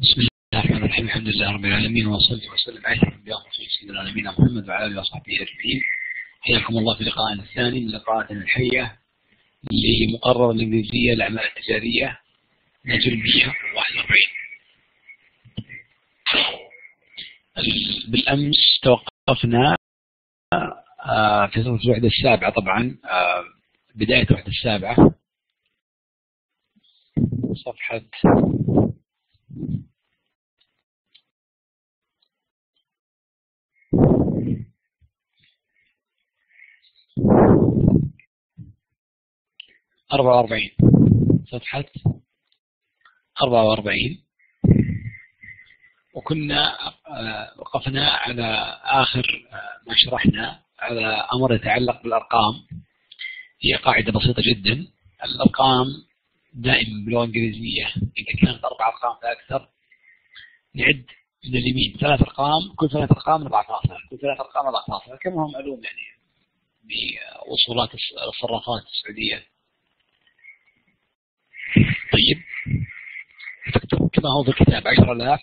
بسم الله الرحمن الرحيم. الحمد لله رب العالمين وصلى وسلم على الانبياء سيدنا نبينا محمد وعلى آله وصحبه أجمعين. حياكم الله في لقائنا الثاني من لقاءاتنا الحية لمقرر الإنجليزية الأعمال التجارية نجل 141 بالأمس توقفنا آه، في الوحدة السابعة طبعا آه، بداية الوحدة السابعة. صفحة 44 صفحة 44 وكنا آه، وقفنا على آخر آه، ما شرحنا على أمر يتعلق بالأرقام. هي قاعدة بسيطة جدا. الأرقام دائما باللغة الإنجليزية إذا كانت أربع أرقام فأكثر نعد من اليمين. ثلاث أرقام. كل ثلاث أرقام نضع فاصلة. كل ثلاث أرقام نضع فاصلة. كما هو معلوم يعني؟ بوصولات الصرافات السعودية. طيب. تكتب كما هو في الكتاب 10000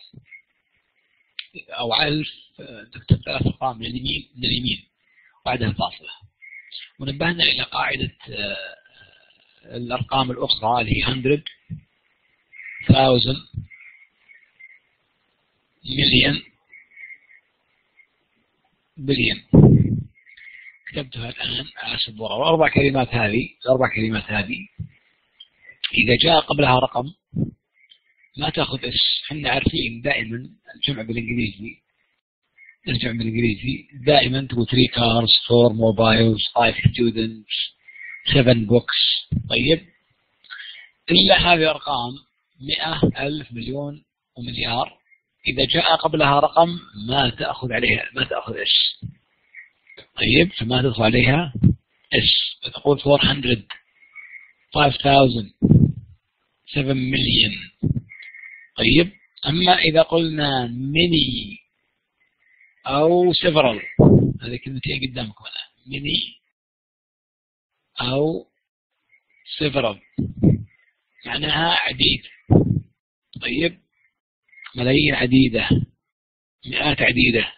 أو 1000 تكتب ثلاث أرقام من اليمين من اليمين بعدها الفاصلة. ونبهنا إلى قاعدة آه، الأرقام الأخرى اللي هي 100 1000 مليون بليون كتبتها الآن على سبورة. والأربع كلمات هذه الأربع كلمات هذه. إذا جاء قبلها رقم ما تأخذ اس إحنا عارفين دائما الجمع بالإنجليزي. الجمع بالإنجليزي دائما تقول 3 cars 4 mobiles 5 students 7 books. طيب. إلا هذه أرقام 100 ألف مليون ومليار. إذا جاء قبلها رقم ما تأخذ عليها ما تأخذ s طيب. فما تدخل عليها s فتقول 400 5000 7 مليون. طيب أما إذا قلنا many أو several هذه كلمتين قدامكم أنا many أو several معناها عديد. طيب ملايين عديدة مئات عديدة.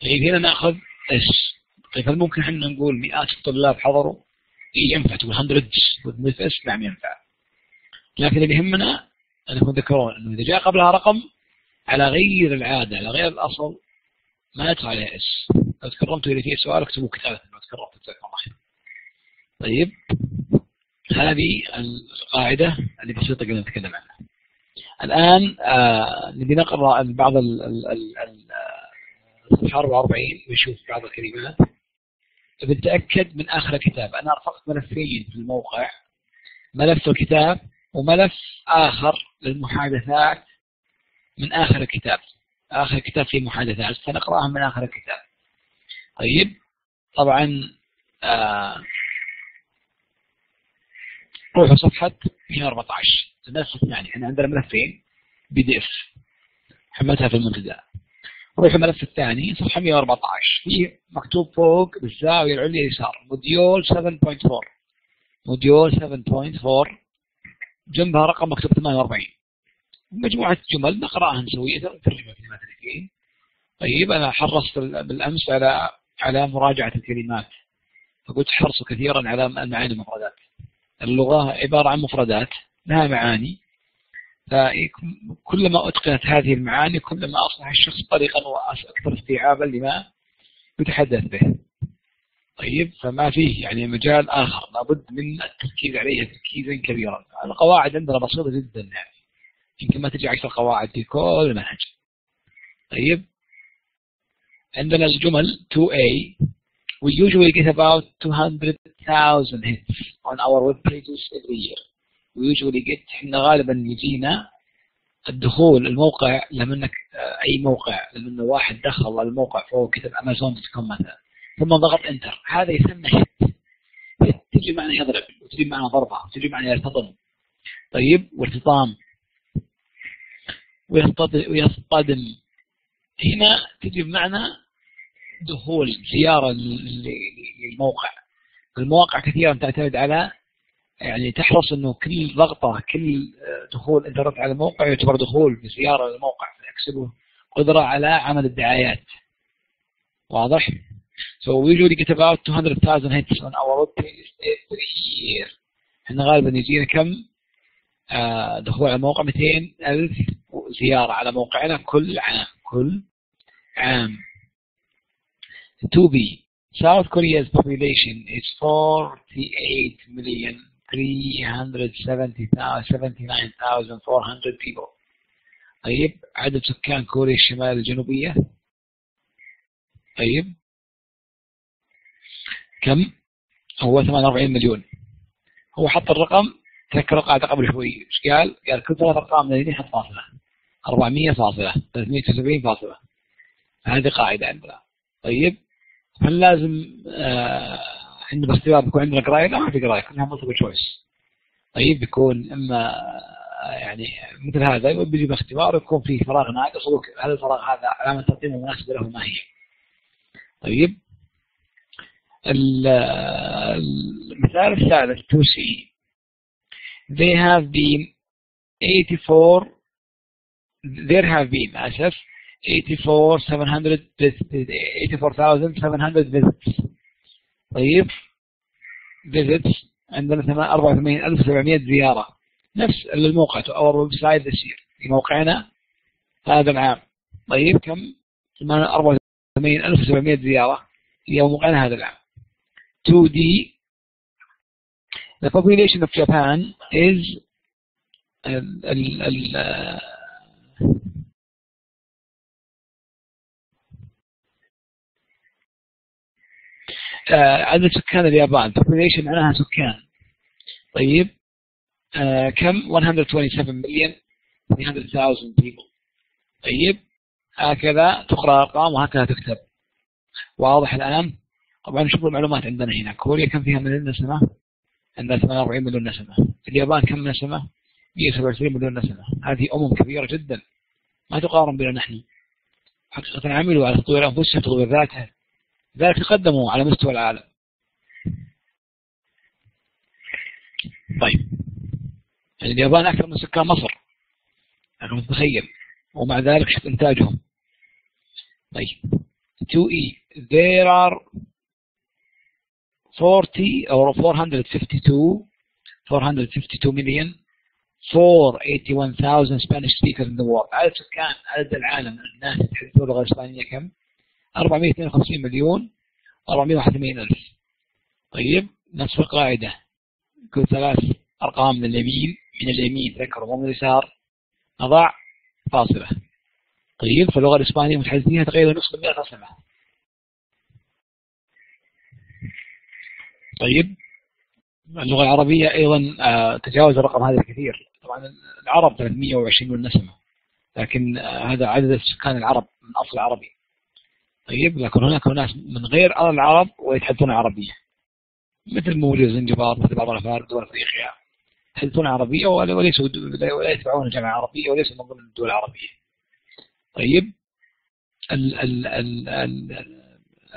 طيب هنا نأخذ s طيب هل ممكن إحنا نقول مئات الطلاب حضروا؟ اي ينفع تقول hundreds with s نعم ينفع. لكن اللي يهمنا انكم تذكرون أنه إذا جاء قبلها رقم على غير العادة على غير الأصل ما يدخل عليها s. لو تكرمتوا اذا في سؤال اكتبوا كتابة لو تكرمتوا جزاكم الله خير. طيب هذه القاعدة اللي بسيطة قبل نتكلم عنها. الآن آه نبي نقرأ بعض الصفحه 44 ونشوف بعض الكلمات. بنتاكد من آخر الكتاب. أنا رفقت ملفين في الموقع. ملف الكتاب. وملف آخر للمحادثات من آخر الكتاب. آخر الكتاب فيه محادثات سنقرأها من آخر الكتاب. طيب طبعا آه روحوا صفحة 114 الملف الثاني. إحنا عندنا ملفين PDF. حملتها في المنتدى. روح الملف الثاني صفحة 114 فيه مكتوب فوق بالزاوية العليا اليسار module 7.4 module 7.4 جنبها رقم مكتوب 48 مجموعة جمل نقرأها نسوي ترجمة كلمات الاثنين طيب أنا حرصت بالأمس على على مراجعة الكلمات. فقلت حرص كثيرا على المعاني المفردات. اللغة عبارة عن مفردات لها معاني. فكلما أتقنت هذه المعاني كلما أصبح الشخص طريقا وأكثر استيعابا لما يتحدث به. طيب فما فيه يعني مجال آخر. لابد من التركيز عليها تركيزا كبيرا. القواعد عندنا بسيطة جدا يعني. يمكن ما تجي عشر قواعد في كل المنهج طيب. عندنا الجمل 2A we usually get about 200,000 hits on our web pages every year. We usually get إحنا غالبا يجينا الدخول الموقع لما إنك أي موقع لما واحد دخل الموقع فوق كتب امازون dot com مثلا. ثم ضغط enter هذا يسمى hit hit تجي معنى يضرب وتجي معنى ضربة وتجي معنى يرتطم. طيب وارتطام. ويصطدم. هنا تجي بمعنى دخول زيارة للموقع. المواقع كثيرا تعتمد على يعني تحرص إنه كل ضغطة كل دخول انترنت على الموقع يعتبر دخول بسيارة للموقع يكسبه قدرة على عمل الدعايات. واضح؟ So we usually get about 200,000 hits on our web page every year. إحنا غالبا يجينا كم؟ آه دخول على الموقع 200 ألف زيارة على موقعنا كل عام كل عام. 2B South Korea's population is 48 million 379,400 people. طيب عدد سكان كوريا الشمال الجنوبية؟ طيب. كم؟ هو 48 مليون. هو حط الرقم تذكر قاعدة قبل شوي. إيش قال؟ قال كل ثلاث أرقام من حط فاصلة. 400 فاصلة 370 فاصلة. هذه قاعدة عندنا. طيب هل لازم آه عندنا باختبار بيكون عندنا قراية؟ لا ما في قراية كلها multiple choice طيب بيكون إما يعني مثل هذا بيجي باختبار يكون فيه فراغ ناقص هل الفراغ هذا علامة تقييم مناسبة له ما هي. طيب المثال الثالث 2C they have been 84 there have been أسف 84,700 84,700 visits. طيب. Visits عندنا 84,700 زيارة. نفس الموقع our website في موقعنا هذا العام. طيب كم؟ 84,700 زيارة. في موقعنا هذا العام. 2D the population of Japan is ال آه، عدد سكان اليابان. Population معناها سكان. طيب. آه كم؟ 127 مليون 300,000 people. طيب. هكذا تقرأ أرقام وهكذا تكتب. واضح الآن؟ طبعا نشوف المعلومات عندنا هنا. كوريا كم فيها من نسمة عندها 48 مليون نسمة اليابان كم نسمة 127 مليون نسمة هذه أمم كبيرة جدا. ما تقارن بنا نحن. حقيقة عملوا على تطوير أنفسهم تطوير ذاتها. ذلك تقدموا على مستوى العالم. طيب. اليابان أكثر من سكان مصر. لكن تتخيل ومع ذلك شوف إنتاجهم. طيب. 2E. There are 40 or 452 452 million 481,000 Spanish speakers in the world. عدد سكان عدد العالم. الناس يتحدثون اللغة الإسبانية كم؟ 452 مليون 481 ألف. طيب نفس القاعدة. كل ثلاث أرقام من اليمين من اليمين ذكر من اليسار. نضع فاصلة. طيب في اللغة الإسبانية متحدثينها تقريبا نصف المئة نسمة طيب. اللغة العربية أيضا آه، تجاوز الرقم هذا الكثير. طبعا العرب 320 نسمة لكن آه، هذا عدد سكان العرب من أصل عربي. طيب لكن هناك ناس من غير العرب ويتحدثون عربية. مثل مولي زنجبار مثل بعض الأفارقة دول أفريقيا. يتحدثون عربية وليسوا ولا يتبعون الجامعة العربية وليسوا من ضمن الدول العربية. طيب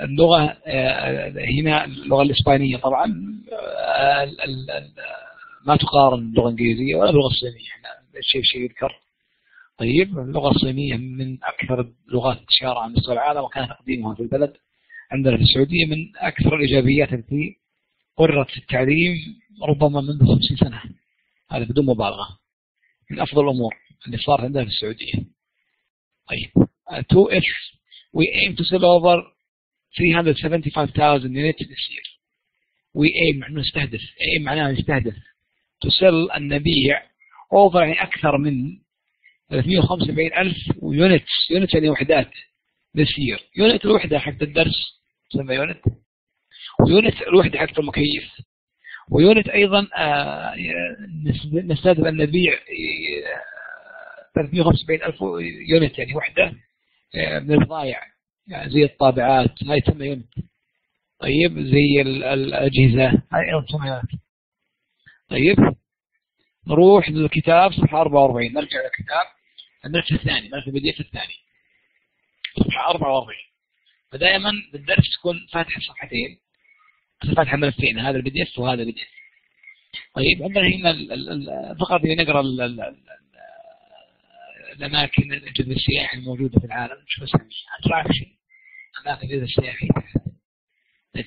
اللغة آه، هنا اللغة الإسبانية طبعا آه، ما تقارن باللغة الإنجليزية ولا باللغة الصينية. الشيء شيء يذكر. طيب اللغة الصينية من أكثر اللغات انتشارا على مستوى العالم وكان تقديمها في البلد عندنا في السعودية من أكثر الإيجابيات التي قررت في التعليم ربما منذ 50 سنة. هذا بدون مبالغة. من أفضل الأمور اللي صارت عندنا في السعودية. طيب 2 f we aim to sell over 375,000 units this year. We aim نحن نستهدف aim معناها نستهدف. to sell أن نبيع over يعني أكثر من 375 ألف units units يعني وحدات this year. unit الوحدة حق الدرس تسمى unit و unit الوحدة حق المكيف. و unit أيضا آه، نستهدف أن نبيع 375 ألف unit يعني وحدة آه، من البضائع يعني زي الطابعات هاي تسمى unit طيب زي الأجهزة. هاي unit طيب نروح للكتاب صفحة 44 نرجع للكتاب الملف الثاني ملف ال PDF الثاني. صفحة 44 فدائما بالدرس تكون فاتح صفحتين. فاتح ملفين هذا ال PDF وهذا ال PDF طيب عندنا هنا فقط نقرأ الأماكن السياحي الموجودة في العالم. شو اسمها attraction اماكن الجذب السياحي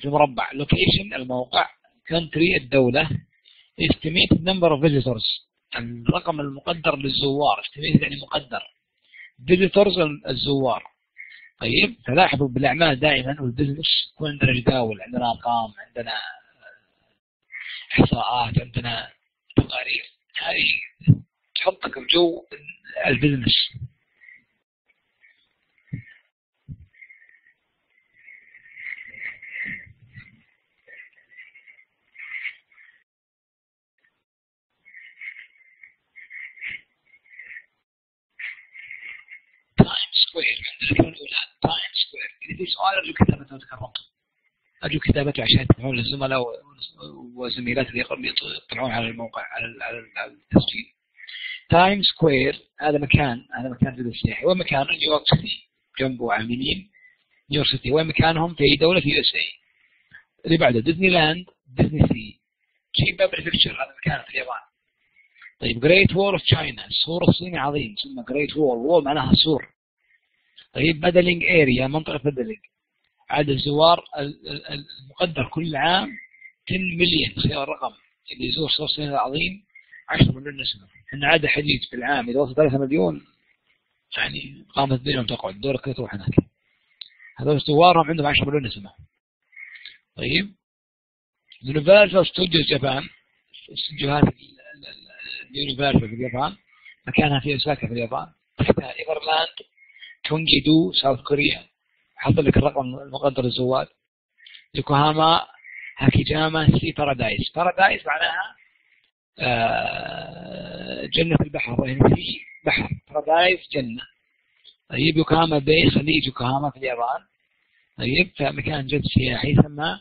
في مربع location الموقع. country الدولة. Estimate number of visitors. الرقم المقدر للزوار. Estimate يعني مقدر. Visitors الزوار. طيب فلاحظوا بالأعمال دائما وال business يكون عندنا جداول عندنا أرقام عندنا إحصاءات عندنا تقارير. هذه تحطك في جو ال business Times Square عندنا الاولاد تايم في سؤال أرجو كتابته وتكرمت أرجو كتابته عشان تفهمون للزملاء وزميلات اللي يطلعون على الموقع على التسجيل. Times Square هذا مكان هذا مكان جدا سياحي وين مكانه New York City جنبه على اليمين. New York City وين مكانهم في دولة؟ USA اللي بعده Disneyland DisneySea Chiba Prefecture هذا مكان في اليابان. طيب Great Wall of China السور الصيني عظيم يسمى Great Wall wall معناها سور. طيب Badaling area منطقة بدلينج. عدد الزوار المقدر كل عام 10 مليون تخيل الرقم اللي يزور الصين العظيم 10 مليون نسمة. إن عدد حديث في العام إذا وصل 3 مليون يعني قامت الدنيا تقعد. دورك تروح هناك. هذول زوارهم عندهم 10 مليون نسمة. طيب. Universal Studios Japan استديوهات اليونيفرسال في اليابان. مكانها في أوساكا في اليابان. تحتها Everland تونجي دو South Korea. حط لك الرقم المقدر للزوار Yokohama Hakkeijima Sea Paradise. Paradise معناها آه جنة البحر. يعني في بحر. Paradise جنة. طيب Yokohama Bay خليج يوكوهاما في اليابان. طيب فمكان جد سياحي يسمى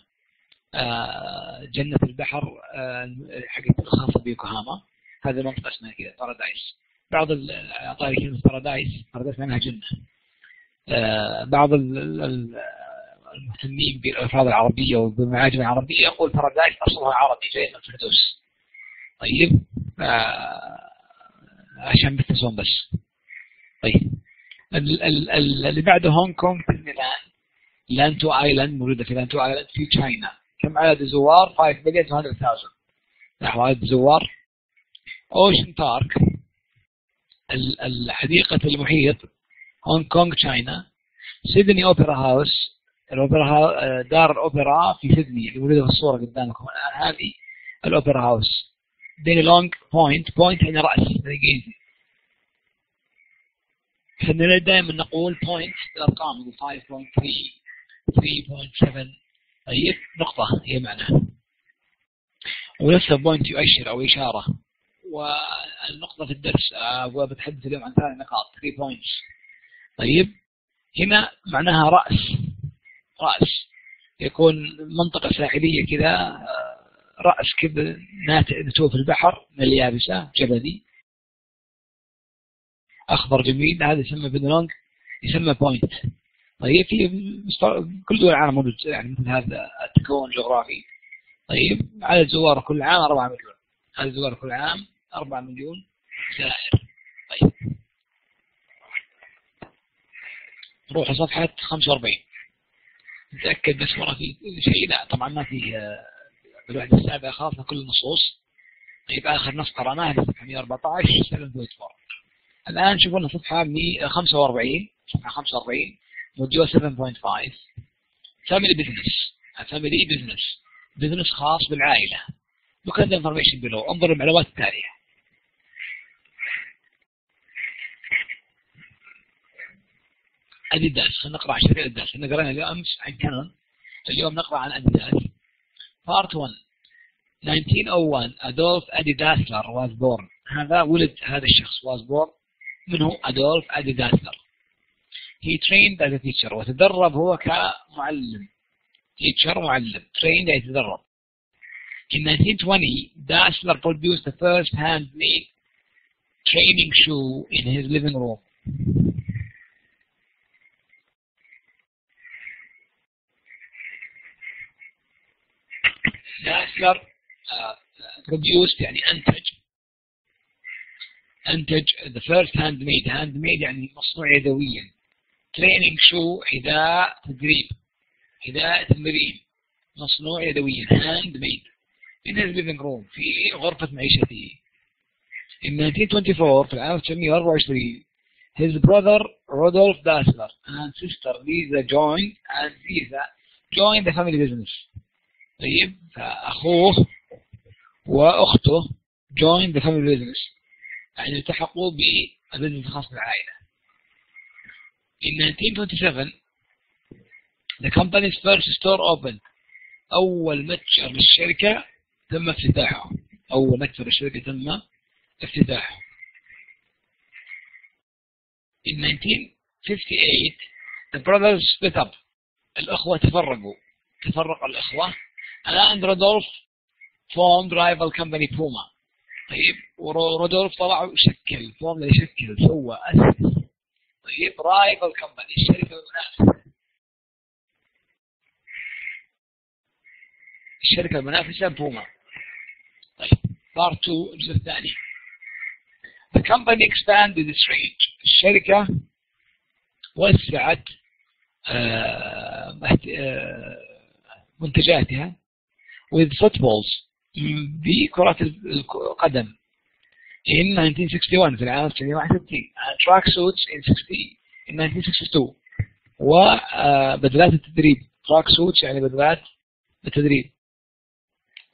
آه جنة البحر آه حقت الخاصة بيوكوهاما. هذه المنطقة اسمها كذا Paradise. بعض أعطاني كلمة Paradise. Paradise معناها جنة. بعض المهتمين بالألفاظ العربية وبالمعاجم العربية يقول Paradise أصلها عربي زي الفردوس. طيب آه عشان بالتسوون بس. طيب ال ال ال اللي بعده Hong Kong Disneyland Lantau Island موجودة في Lantau Island في China. كم عدد الزوار 5 مليون 200,000 لحظة عدد الزوار Ocean Park الحديقة المحيط. Hong Kong China Sydney Opera House الاوبرا دار الأوبرا في سيدني اللي موجوده في الصورة قدامكم الآن. هذه ال Opera House Bennelong Point point يعني رأس. بالانجليزي إحنا دائما نقول point الأرقام. 5.3 3.7 طيب نقطة هي معناها. ونفس ال point يؤشر أو إشارة. والنقطة في الدرس وبتحدث اليوم عن ثلاث نقاط. 3 points طيب. هنا معناها رأس. رأس. يكون منطقة ساحلية كذا رأس كذا ناتئ في البحر من اليابسة جبلي. أخضر جميل هذا يسمى Bennelong يسمى بوينت طيب في كل دول العالم موجود يعني مثل هذا التكون الجغرافي. طيب عدد زوار كل عام 4 مليون. عدد زوار كل عام 4 مليون. زائر طيب. نروح لصفحة 45 نتأكد بس مرة في شيء. لا طبعا ما في بالوحدة السابعة خاصة كل النصوص. طيب آخر نص قرأناه صفحة 114 7.4 الآن شوفوا لنا صفحة 145 صفحة 45 Module 7.5 family business family business business خاص بالعائلة. The information below انظر المعلومات التالية. اديداس خلينا نقرأ عن شركه اديداس إحنا قرينا اليوم أمس عن Canon. اليوم نقرأ عن Adidas part 1 1901 Adolf Adi Dassler was born هذا ولد هذا الشخص was born من هو ادولف اديداسلر he trained as a teacher. وتدرب هو كمعلم. Teacher معلم. Trained يتدرب in 1920 Dassler produced the first handmade training shoe in his living room. داسلر produced يعني أنتج أنتج the first handmade handmade يعني مصنوع يدويا training شو حذاء تدريب حذاء تمرين مصنوع يدويا handmade in his living room في غرفة معيشته in 1924 في العام 1924 his brother Rodolf Dassler and sister Lisa joined and Lisa joined the family business طيب فأخوه وأخته joined the family business. يعني التحقوا بالبزنس الخاص بالعائلة. In 1927 the company's first store opened. أول متجر للشركة تم افتتاحه. أول متجر للشركة تم افتتاحه. In 1958 the brothers split up. الأخوة تفرقوا. تفرق الأخوة and Rodolph formed rival company Puma طيب ورودولف طلع وشكل form يشكل سوى أسس طيب rival company الشركة المنافسة. الشركة المنافسة بوما. طيب part 2 الجزء الثاني. The company expanded its range الشركة وسعت آه، آه، منتجاتها. With footballs بكرة القدم in 1961 في العام 1961 and track suits in 60 in 1962 وبدلات التدريب track suits يعني بدلات التدريب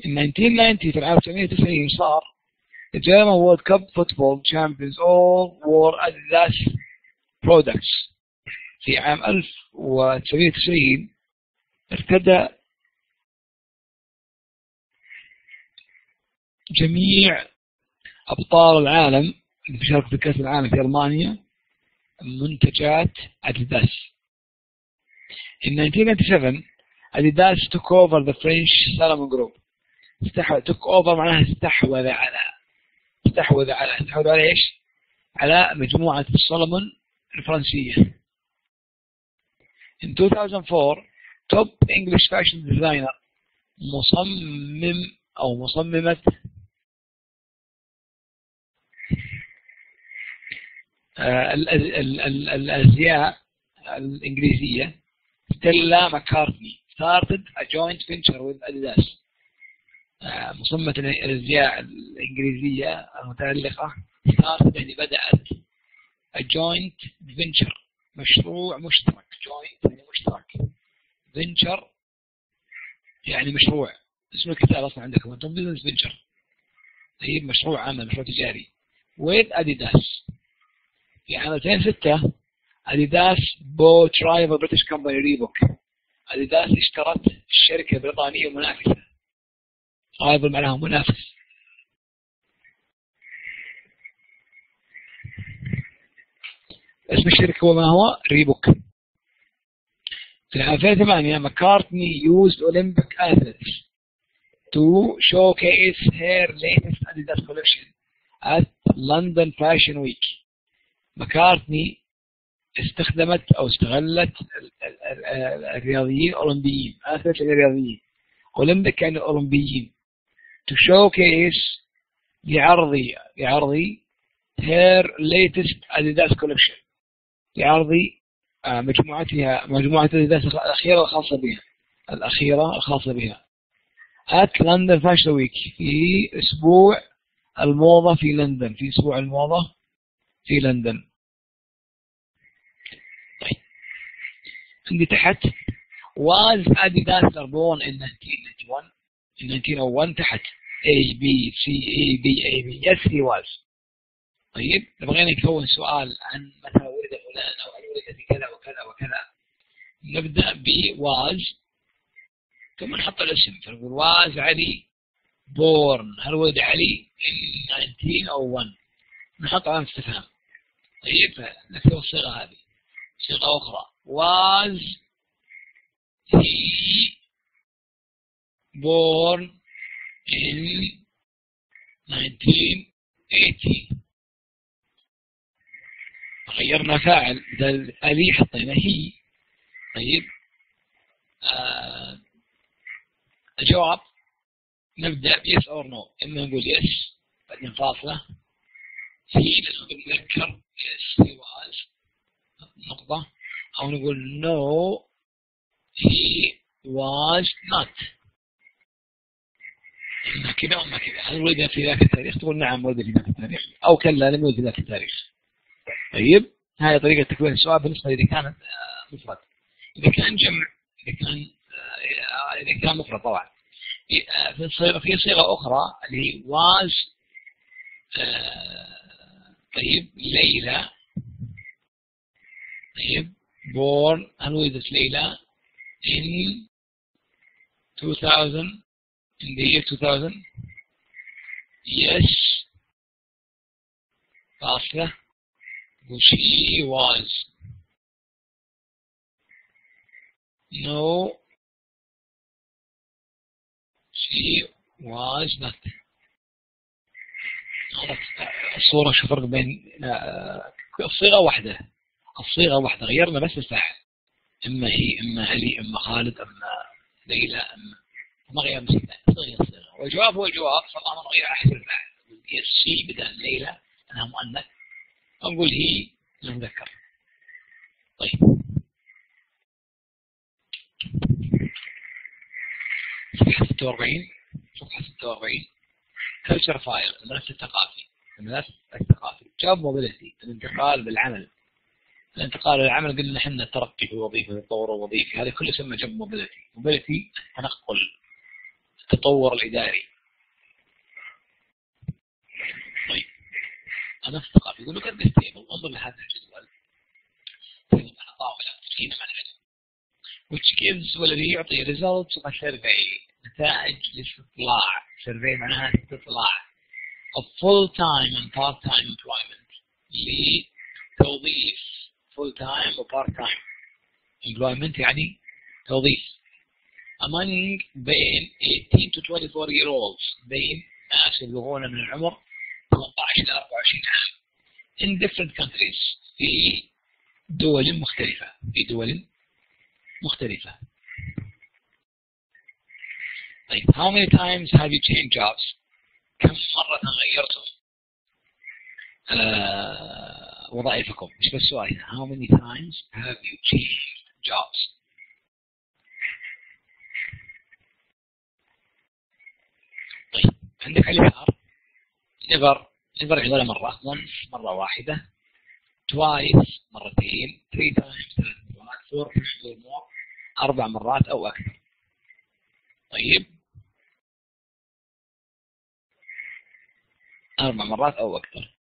in 1990 في العام 1990 صار the German World Cup football champions all wore Adidas products في عام 1990 ارتدى جميع أبطال العالم اللي بيشاركوا في كأس العالم في ألمانيا منتجات أديداس. In 1997 أديداس took over the French Salomon Group. استحوذ took over معناها استحوذ على استحوذ على استحوذ على إيش؟ على مجموعة السولomon الفرنسية. In 2004 top English fashion designer مصمم أو مصممة الأزياء الإنجليزية. ستيلا ماكارتني started a joint venture with Adidas. مصممة الأزياء الإنجليزية المتعلقة. Started يعني بدأت. A joint venture. مشروع مشترك. Joint يعني مشترك. Venture يعني مشروع. اسم الكتاب أصلا عندكم أنتم. بزنس فينشر هي مشروع عمل مشروع تجاري. With Adidas في عام 2006 Adidas bought rival British company Reebok Adidas اشترت الشركة البريطانية منافسه rival معناها منافس. اسم الشركة هو ما هو؟ Reebok في عام 2008 McCartney used Olympic athletes to showcase her latest Adidas collection at London Fashion Week. مكارتني استخدمت أو استغلت الرياضيين الاولمبيين اثبت الرياضيين. اولمبيك يعني أولمبيين. To showcase لعرضي لعرضي her latest Adidas collection. لعرضي مجموعتها مجموعة اديداس الأخيرة الخاصة بها. الأخيرة الخاصة بها. At London Fashion Week. في أسبوع الموضة في لندن. في أسبوع الموضة في لندن. عندي تحت was Narbonne in 1991 in 1901 تحت A B C A B A B yes he was طيب بغينا نكون سؤال عن متى ولد فلان أو هل ولد في كذا وكذا وكذا. نبدأ ب was ثم نحط الاسم؟ فنقول was علي born. هل ولد علي in 1901 نحط علامة استفهام طيب نكتب الصيغة هذه. صيغة أخرى. Was he born in 1980 غيرنا فاعل بدل ألي حطينا he. طيب آه الجواب نبدأ ب yes أو no إما نقول yes بعدين فاصلة. في نذكر yes he was نقطة. أو نقول no he was not. إما كذا وإما كذا هل ولد في ذاك التاريخ؟ تقول نعم ولد في ذاك التاريخ. أو كلا لم يولد في ذاك التاريخ. طيب هذه طريقة تكوين السؤال بالنسبة إذا كانت آه، مفرد. إذا كان جمع إذا كان آه، إذا كان مفرد طبعا. آه، في صيغة في صيغة أخرى اللي was طيب ليلى. طيب born هل ولدت ليلى in 2000 in the year 2000 yes. فاصلة she was. No. She was not. الصورة شو فرق بين الصيغة واحدة. الصيغة واحدة غيرنا بس الفاعل إما هي إما علي إما خالد إما ليلى إما ما غير صيغة صيغة والجواب هو الجواب فالأمر غير أحد الفاعل ال she بدل ليلى أنها مؤنث. أقول he المذكر طيب. صفحة 46 صفحة 46 culture file الملف الثقافي. الملف الثقافي. job mobility الانتقال بالعمل. الانتقال للعمل قلنا إحنا الترقي في الوظيفه التطور الوظيفي هذه كلها يسمى job mobility mobility التنقل التطور الإداري. طيب. أنا الثقافي يقول look at this table انظر لهذا الجدول. which gives والذي يعطي results of a survey نتائج الاستطلاع survey معناها استطلاع. Of full time and part time employment لتوظيف full time و part time employment يعني توظيف among بين 18 to 24 year olds بين ناس يبلغون من العمر 18 إلى 24 عام in different countries في دول مختلفة في دول مختلفة طيب how many times have you changed jobs كم مرة غيرتم آه وظائفكم مش بس سؤال هنا؟ How many times have you changed jobs? طيب عندك اليسار never never ولا مرة. Once مرة واحدة. Twice مرتين. Three times ثلاث مرات. Four times or more. أربع مرات أو أكثر. طيب. أربع مرات أو أكثر.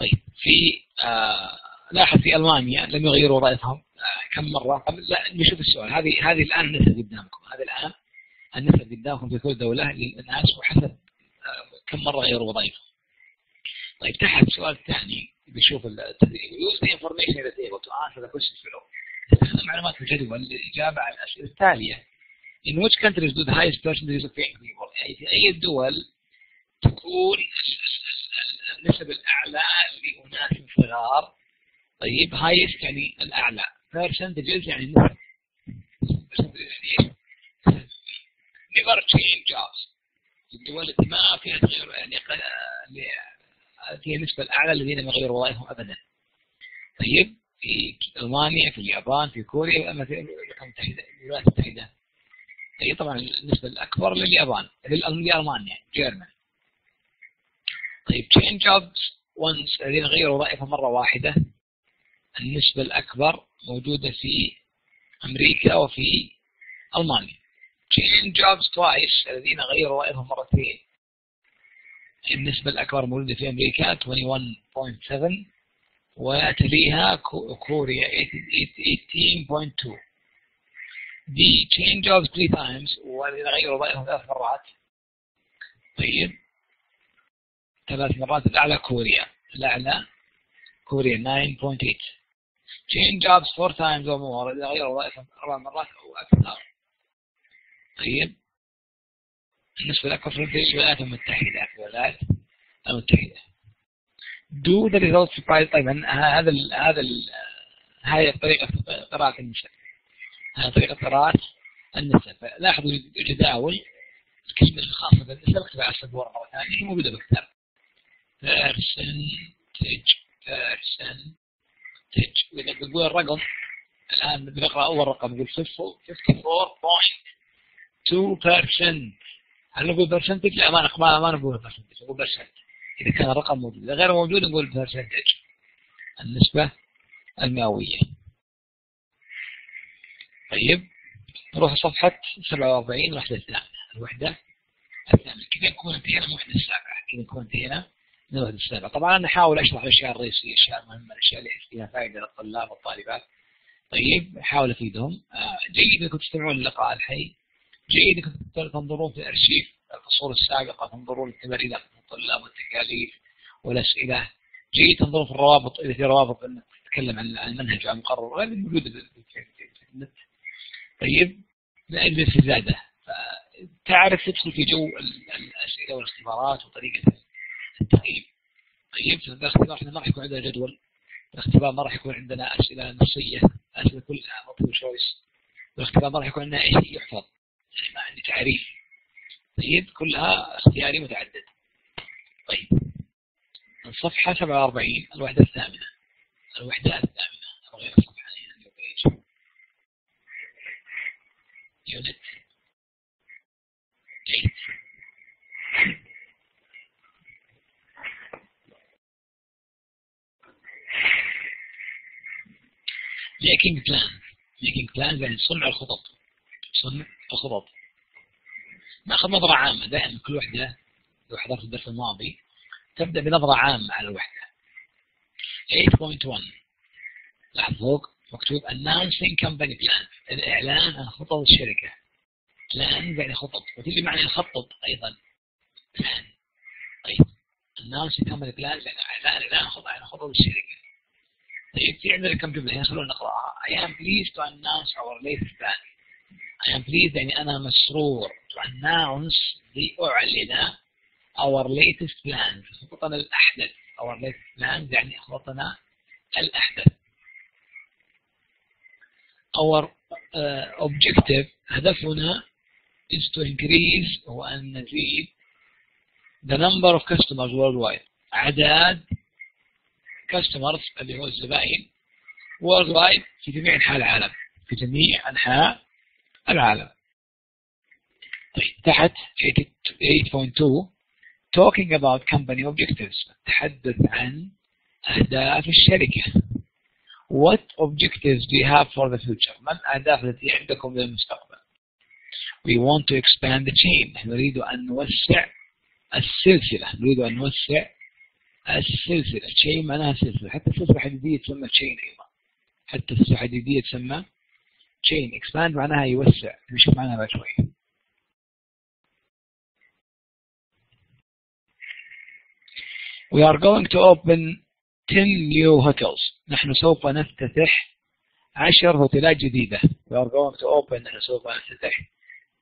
طيب في آه لاحظ في ألمانيا لم يغيروا وظائفهم آه كم مرة؟ قبل لا نشوف السؤال. هذه هذه الآن النسب قدامكم. هذه الآن النسب قدامكم في كل دولة للناس وحسب آه كم مرة غيروا وظائفهم طيب تحت السؤال الثاني بيشوف التدريب the information in the table to answer the question below استخدم معلومات الجدول للإجابة على الأسئلة التالية. In which countries do the highest percentage of young people? يعني في أي الدول تكون النسب الأعلى لأناس صغار. طيب هايست يعني الأعلى. percentages يعني نسب change jobs. الدول التي ما فيها تغير يعني فيها النسبة الأعلى الذين ما غيروا وظائفهم أبدا. طيب في ألمانيا في اليابان في كوريا أما في الولايات المتحدة الولايات المتحدة هي طبعا النسبة الأكبر لليابان لألمانيا جيرمان طيب change jobs once الذين غيروا وظائفهم مرة واحدة. النسبة الأكبر موجودة في أمريكا وفي ألمانيا. Change jobs twice الذين غيروا وظائفهم مرتين. النسبة الأكبر موجودة في أمريكا 21.7 وتليها كوريا 18.2 دي change jobs three times والذين غيروا وظائفهم ثلاث مرات. طيب. ثلاث مرات الأعلى كوريا. الأعلى كوريا 9.8 change jobs four times or more. إذا غير وظائفهم أربع مرات أو أكثر. طيب. بالنسبة لكم في الولايات المتحدة؟ الولايات المتحدة. Do the results surprise طيب هذا ال هذا ال هذه طريقة قراءة النسب هذه طريقة قراءة النسب لاحظوا الجداول الكلمة الخاصة بالنسبة اكتبها على السبورة مرة ثانية موجودة بالكتاب. Percentage percentage وإذا بنقول الرقم الآن بنقرأ أول رقم يقول 54.2% هل نقول percentage؟ لا ما ما, نقول percentage نقول percent إذا كان الرقم موجود. إذا غير موجود نقول percentage النسبة المئوية. طيب نروح صفحة 47 الوحدة الثامنة الوحدة الثامنة كذا نكون انتهينا الوحدة السابعة؟ كذا نكون انتهينا من الوحدة السابعة طبعا أنا أحاول أشرح الأشياء الرئيسية الأشياء المهمة الأشياء اللي فيها فائدة للطلاب والطالبات. طيب أحاول أفيدهم. آه، جيد أنكم تستمعون للقاء الحي. جيد أنكم تنظرون في الأرشيف. الفصول السابقة تنظرون للتمارين الطلاب والتكاليف والأسئلة. جيد تنظرون في الروابط إذا في روابط أنك تتكلم عن المنهج وعن المقرر. غير موجودة في النت. طيب لأجل الاستزادة تعرف تدخل في جو الأسئلة والاختبارات وطريقة طيب في الاختبار إحنا ما راح يكون عندنا جدول. الاختبار ما راح يكون عندنا أسئلة نصية أسئلة كلها مطلوب شويس الاختبار ما راح يكون عندنا شيء يحفظ. يعني ما عندي تعريف. طيب كلها اختياري متعدد. طيب. الصفحة 47 الوحدة الثامنة. الوحدة الثامنة. أبغى الصفحة هنا يونت making plan making plan يعني صنع الخطط. صنع الخطط. ناخذ نظرة عامة. دائما كل وحدة لو حضرت الدرس الماضي تبدأ بنظرة عامة على الوحدة. 8.1 لاحظ فوق. مكتوب announcing company plan. الإعلان عن خطط الشركة. Plan يعني خطط. وتجي معنى يخطط أيضا. Plan. طيب. Announcing company plan يعني إعلان عن خطط الشركة. في عندنا كم جملة هنا خلونا نقرأها I am pleased to announce our latest plan I am pleased يعني أنا مسرور to announce لأعلن our latest plans خططنا الأحدث our latest plans يعني خططنا الأحدث our uh, objective هدفنا is to increase هو أن نزيد the number of customers worldwide عدد customers اللي هو الزبائن worldwide في جميع أنحاء العالم في جميع أنحاء العالم. طيب تحت 8.2 talking about company objectives تحدث عن أهداف الشركة. What objectives do you have for the future ما الأهداف التي عندكم للمستقبل؟ We want to expand the chain نريد أن نوسع السلسلة. نريد أن نوسع السلسلة chain معناها سلسلة حتى السلسلة الحديدية تسمى chain أيضا حتى السلسلة الحديدية تسمى chain expand معناها يوسع نشوف معناها بعد شوي We are going to open 10 new hotels. نحن سوف نفتتح 10 هوتيلات جديدة. We are going to open نحن سوف نفتتح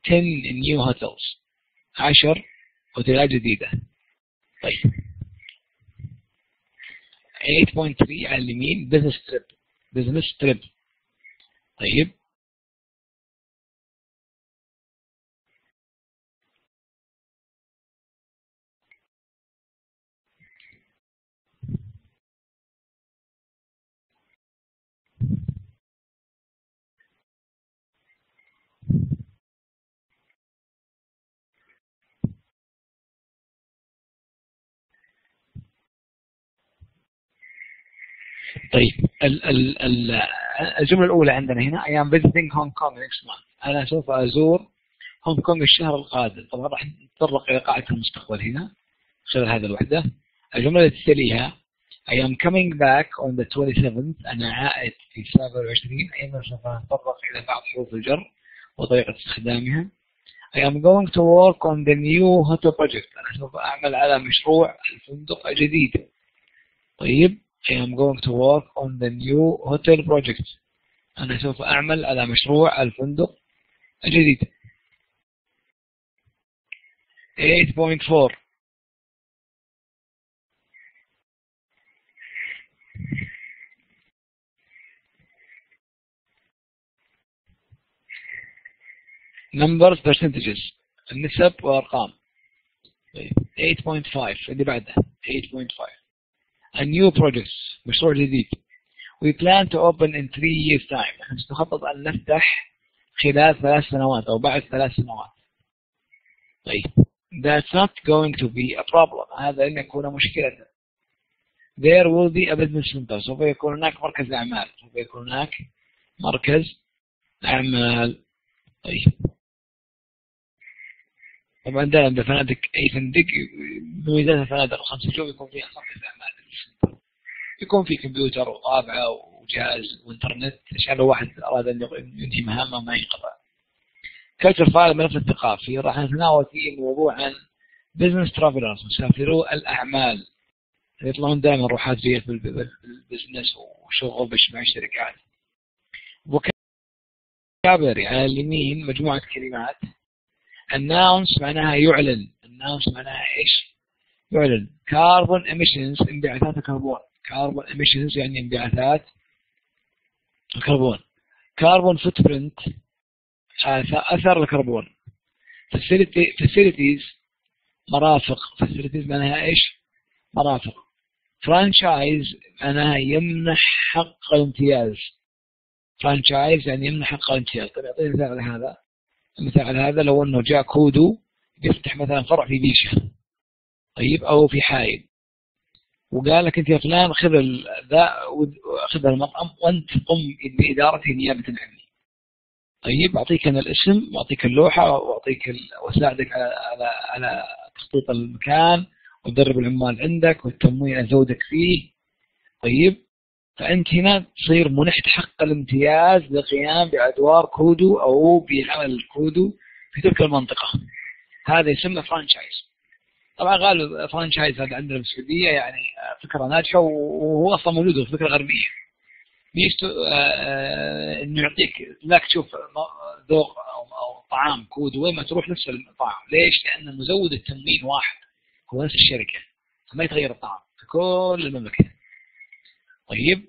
10 new hotels. 10 هوتيلات جديدة. طيب. 8.3 على اليمين. business trip business trip طيب. طيب ال ال ال الجملة الأولى عندنا هنا I am visiting Hong Kong next month. أنا سوف أزور هونغ كونغ الشهر القادم. طبعا راح نتطرق إلى قاعدة المستقبل هنا خلال هذه الوحدة. الجملة التي تليها I am coming back on the 27th أنا عائد في 27 أيضا سوف نتطرق إلى بعض حروف الجر وطريقة استخدامها. I am going to work on the new hotel project. أنا سوف أعمل على مشروع الفندق الجديد. طيب I am going to work on the new hotel project. أنا سوف أعمل على مشروع الفندق الجديد. 8.4 numbers percentages. النسب والأرقام طيب 8.5 اللي بعده 8.5 a new project مشروع جديد. We plan to open in 3 years time. نحن نخطط أن نفتح خلال ثلاث سنوات أو بعد ثلاث سنوات. طيب. That's not going to be a problem. هذا لن يكون مشكلة. There will be a business center. سوف يكون هناك مركز أعمال. سوف يكون هناك مركز أعمال. طيب. طبعا دائما بفنادق أي فندق مميزات الفنادق. الخمس نجوم يكون فيها مركز أعمال. يكون في كمبيوتر وطابعة وجهاز وإنترنت عشان لو واحد أراد أن ينهي مهامه ما ينقطع culture file الملف الثقافي راح نتناول فيه موضوع عن business travelers مسافرو الأعمال. يطلعون دائما روحات في بال business وشغل مع الشركات. Vocabulary على اليمين مجموعة كلمات. Announce معناها يعلن. Announce معناها إيش؟ يعلن carbon emissions انبعاثات الكربون. Carbon emissions يعني انبعاثات الكربون. Carbon footprint أثر الكربون. Facilities مرافق. Facilities معناها إيش؟ مرافق. franchise معناها يمنح حق الامتياز. franchise يعني يمنح حق الامتياز. طيب أعطيني مثال على هذا. مثال على هذا لو أنه جاء كودو يفتح مثلا فرع في بيشة. طيب أو في حايل وقال لك أنت يا فلان خذ ذا خذ المطعم وأنت قم بادارته نيابة عني طيب أعطيك أنا الاسم وأعطيك اللوحة وأعطيك وأساعدك على على على تخطيط المكان وتدرب العمال عندك والتموين ازودك فيه. طيب فأنت هنا تصير منحت حق الامتياز للقيام بأدوار كودو أو بعمل الكودو في تلك المنطقة. هذا يسمى franchise طبعا قالوا franchise هذا عندنا في السعودية يعني فكرة ناجحة وهو أصلا موجود في فكره غربيه ميزته آه، آه، إنه يعطيك لك تشوف ذوق أو أو طعام كود وين ما تروح نفس الطعام ليش؟ لأن مزود التموين واحد هو نفس الشركة ما يتغير الطعام في كل المملكة. طيب.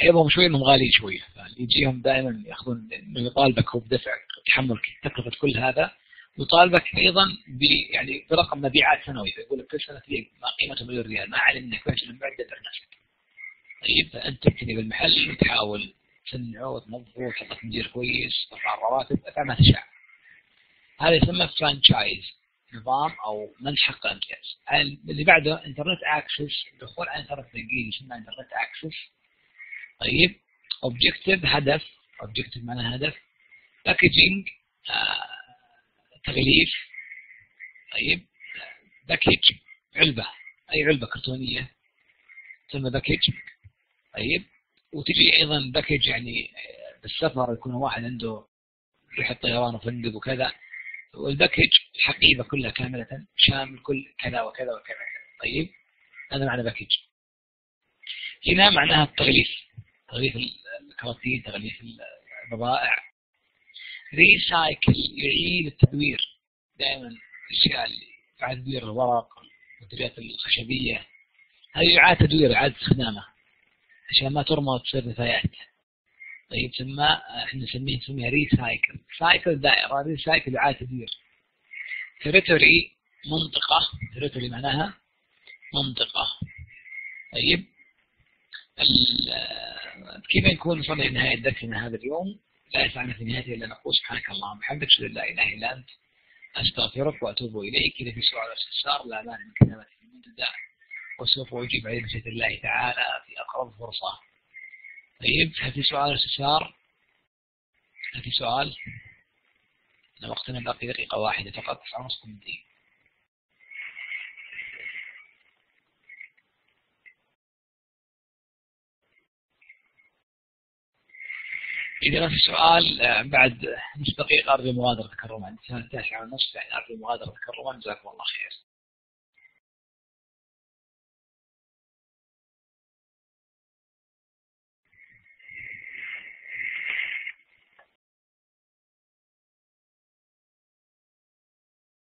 عيبهم شوي إنهم غاليين شوية يجيهم دائما يأخذون يطالبك هو بدفع تحمل تكلفة كل هذا. ويطالبك أيضا ب يعني برقم مبيعات سنوي يقول لك كل سنة ما قيمته مليون ريال ما علمنا كويس المعده نفسك. طيب فأنت تبتدي بالمحل وتحاول تسنعه وتنظفه وتحط مدير كويس ترفع الرواتب افعل ما تشاء. هذا يسمى franchise نظام أو منح حق الامتياز اللي بعده internet access دخول على الانترنت بالانجليزي يسمى internet access طيب objective هدف objective معناه هدف. packaging تغليف طيب. package علبة. أي علبة كرتونية تسمى package طيب. وتجي أيضا package يعني بالسفر يكون واحد عنده رحله طيران وفندق وكذا. وال package الحقيبه كلها كاملة. شامل كل كذا وكذا وكذا. طيب. هذا معنى package هنا معناها التغليف. تغليف الكراتين تغليف البضائع. recycle يعيد التدوير دائما الأشياء اللي اعاده تدوير الورق والمنتجات الخشبية. هذه إعادة تدوير إعادة استخدامها. عشان ما ترمى وتصير نفايات. طيب ثم إحنا نسميه نسميها recycle. cycle دائرة recycle إعادة تدوير territory منطقة. territory معناها منطقة. طيب كيف نكون وصلنا لنهاية درسنا هذا اليوم؟ لا يسعنا في نهايته إلا نقول سبحانك اللهم وبحمدك أشهد أن لا إله إلا أنت أستغفرك وأتوب إليك إذا في سؤال استفسار لا مانع من كتابة في المنتدى وسوف أجيب عليه بإذن الله تعالى في أقرب فرصة طيب هل في سؤال استفسار؟ هل في سؤال؟ وقتنا باقي دقيقة واحدة فقط تسعة ونصف دقيقة إذا في سؤال آه، بعد نصف دقيقة أرجو مغادرة تكرما الساعة التاسعة ونصف يعني أرجو مغادرة تكرما جزاكم الله خير.